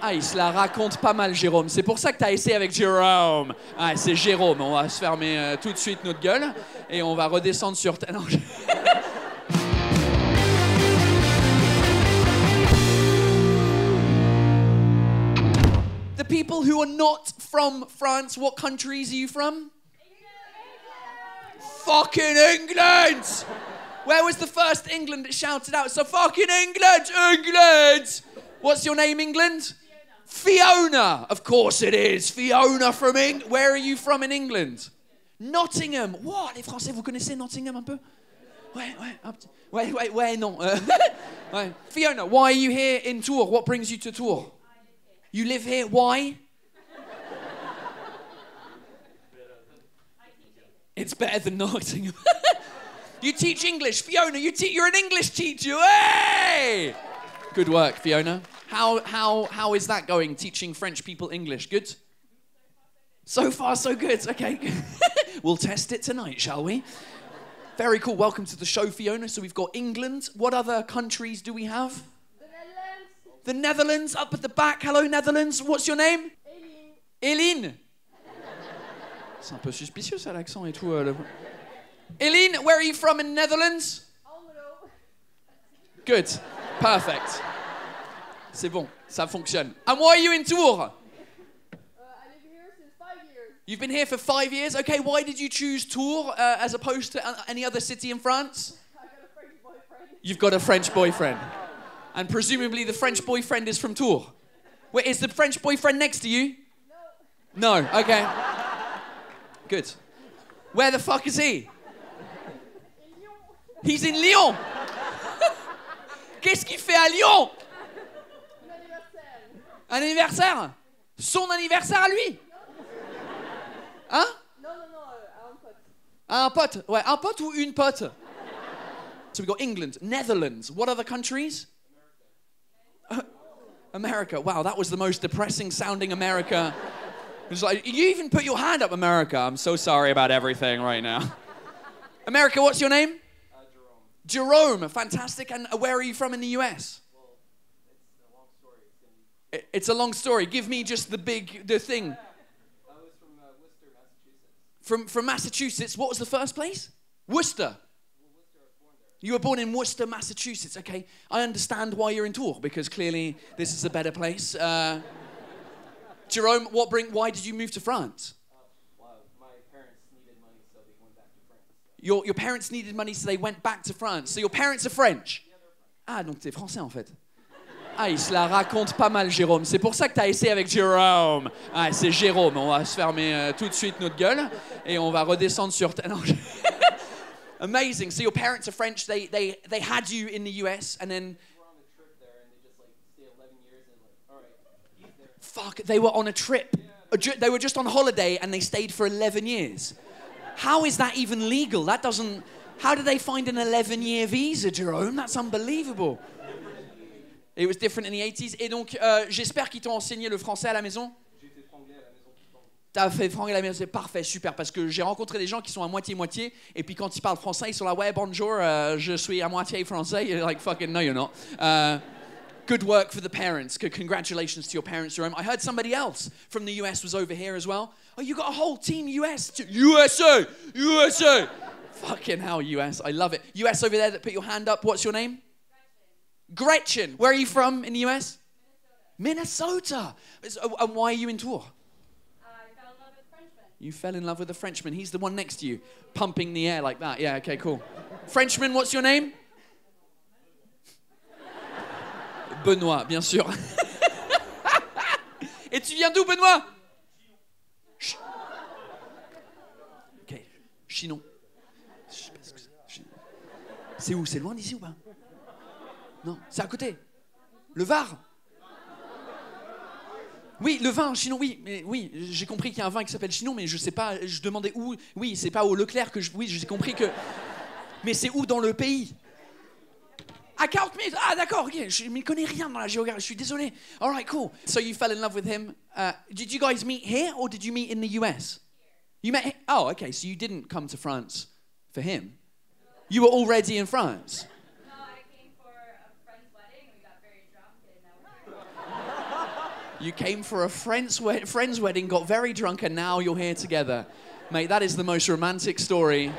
Ah, il se la raconte pas mal, Jérôme. C'est pour ça que t'as essayé avec Jérôme. Ah, c'est Jérôme. On va se fermer euh, tout de suite notre gueule et on va redescendre sur. Non, je- The people who are not from France, what countries are you from? Fucking England! Where was the first England that shouted out? So fucking England, England! What's your name, England? Fiona. Of course it is. Fiona from England. Where are you from in England? Nottingham. What? Les Français, vous connaissez Nottingham un peu? Ouais, ouais, ouais, ouais, ouais, non. euh. Fiona, why are you here in Tours? What brings you to Tours? You live here. Why? It's better than Nottingham. you teach English, Fiona. You te- you're an English teacher. Hey! Good work, Fiona. How how how is that going? Teaching French people English. Good. So far, so good. Okay, we'll test it tonight, shall we? Very cool. Welcome to the show, Fiona. So we've got England. What other countries do we have? The Netherlands The Netherlands, up at the back. Hello, Netherlands. What's your name? Eline. C'est un peu suspicieux ça l'accent et tout. euh, Eline, where are you from in Netherlands? Good. Perfect. C'est bon, ça fonctionne. And why are you in Tours? I live here since five years. You've been here for five years. Okay, why did you choose Tours uh, as opposed to uh, any other city in France? I got a French boyfriend. You've got a French boyfriend. And presumably the French boyfriend is from Tours. Wait, is the French boyfriend next to you? No. No, okay. Good. Where the fuck is he? In Lyon. He's in Lyon. Qu'est-ce qu'il fait à Lyon? Un anniversaire. Son anniversaire à lui? Hein? Non, non, non, euh, à un pote. Un pote. Ouais, un pote ou une pote? So we got England, Netherlands. What other countries? America. Wow, that was the most depressing sounding America. It's like you even put your hand up, America. I'm so sorry about everything right now. America, what's your name? Uh, Jerome. Jerome, fantastic. And where are you from in the US? It's a long story. Give me just the big, the thing. I was from uh, Worcester, Massachusetts. From, from Massachusetts, what was the first place? Worcester. You were born in Worcester, Massachusetts. Okay, I understand why you're in Tours because clearly this is a better place. Uh, Jerome, what bring? Why did you move to France? Wow, my parents needed money, so they went back to France. Your, your parents needed money, so they went back to France. So your parents are French. Ah, donc t'es français en fait. Ah, il se la raconte pas mal, Jérôme. C'est pour ça que t'as essayé avec Jérôme. Ah, c'est Jérôme. On va se fermer euh, tout de suite notre gueule et on va redescendre sur. Non, Amazing. So your parents are French. They, they, they had you in the US, and then We're on a trip there, and they just like stay 11 years, and like, all right, he's there. fuck, they were on a trip. They were just on holiday and they stayed for 11 years. How is that even legal? That doesn't. How did they find an 11 year visa, Jerome? That's unbelievable. It was different in the 80s. Et donc, euh, j'espère qu'ils t'ont enseigné le français à la maison. J'ai fait franglais à la maison tout le. T'as fait franglais à la maison, c'est parfait, super. Parce que j'ai rencontré des gens qui sont à moitié-moitié. Et puis quand ils parlent français, ils sont là, ouais, bonjour, euh, je suis à moitié français. You're like, fucking, no, you're not. Uh, good work for the parents. Congratulations to your parents, Jerome. I heard somebody else from the US was over here as well. Oh, you got a whole team US. USA! USA! fucking hell, US. I love it. US over there that put your hand up. What's your name? Gretchen. Where are you from in the US? Minnesota. Minnesota. Oh, and why are you in Tours? I fell in love with a Frenchman. You fell in love with a Frenchman. He's the one next to you, pumping the air like that. Yeah, okay, cool. Frenchman, what's your name? Benoît, bien sûr. Et tu viens d'où, Benoît Ch- Ok, Chinon. Je sais pas ce que c'est. C'est où C'est loin d'ici ou pas Non, c'est à côté. Le Var oui, le vin, Chinon, oui, mais oui, j'ai compris qu'il y a un vin qui s'appelle Chinon, mais je sais pas, je demandais où. Oui, c'est pas au Leclerc que je. Oui, j'ai compris que. Mais c'est où dans le pays? À 40 minutes Ah, d'accord, ok, je ne connais rien dans la géographie, je suis désolé. All right, cool. So you fell in love with him. Uh, did you guys meet here or did you meet in the US You met. Oh, okay, so you didn't come to France for him. You were already in France. I came for a friend's. We You friend's wedding, got very drunk, and now you're here together. Mate, that is the most romantic story